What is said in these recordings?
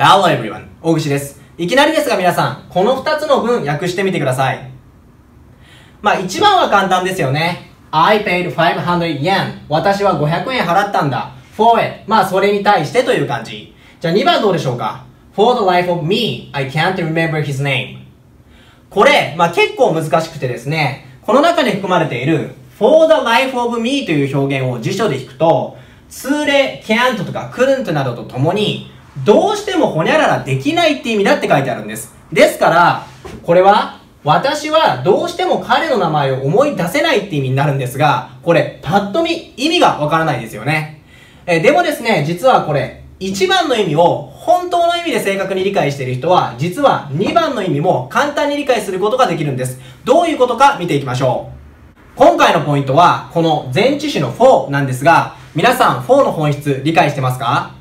Hello everyone. 大串です。いきなりですが皆さん、この2つの文訳してみてください。まあ一番は簡単ですよね。I paid 500 yen. 私は500円払ったんだ。for it. まあそれに対してという感じ。じゃあ2番どうでしょうか ?For the life of me, I can't remember his name. これ、まあ結構難しくてですね、この中に含まれている for the life of me という表現を辞書で引くと、通例 can't とか couldn't などとともに、どうしてもほにゃららできないって意味だって書いてあるんです。ですから、これは、私はどうしても彼の名前を思い出せないって意味になるんですが、これ、パッと見、意味がわからないですよね。えでもですね、実はこれ、1番の意味を本当の意味で正確に理解している人は、実は2番の意味も簡単に理解することができるんです。どういうことか見ていきましょう。今回のポイントは、この前置詞の for なんですが、皆さん for の本質理解してますか？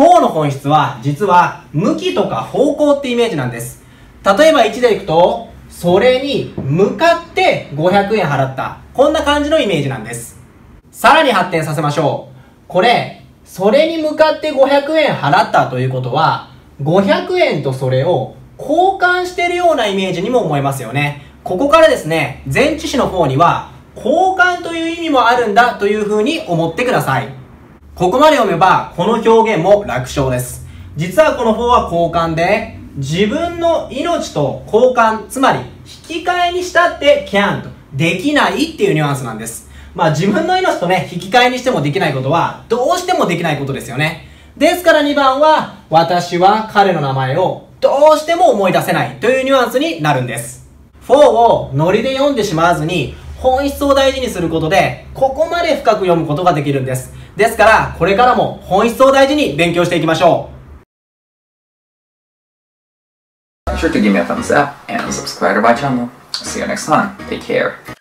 ?for の本質は、実は、向きとか方向ってイメージなんです。例えば1でいくと、それに向かって500円払った。こんな感じのイメージなんです。さらに発展させましょう。これ、それに向かって500円払ったということは、500円とそれを交換してるようなイメージにも思えますよね。ここからですね、前置詞の方には、交換という意味もあるんだという風に思ってください。ここまで読めば、この表現も楽勝です。実はこの方は交換で、自分の命と交換、つまり引き換えにしたって can't、できないっていうニュアンスなんです。まあ自分の命とね、引き換えにしてもできないことは、どうしてもできないことですよね。ですから2番は、私は彼の名前をどうしても思い出せないというニュアンスになるんです。4をノリで読んでしまわずに、本質を大事にすることで、ここまで深く読むことができるんです。ですから、これからも本質を大事に勉強していきましょう。Sure to give me a thumbs up and subscribe to my channel. See you next time. Take care.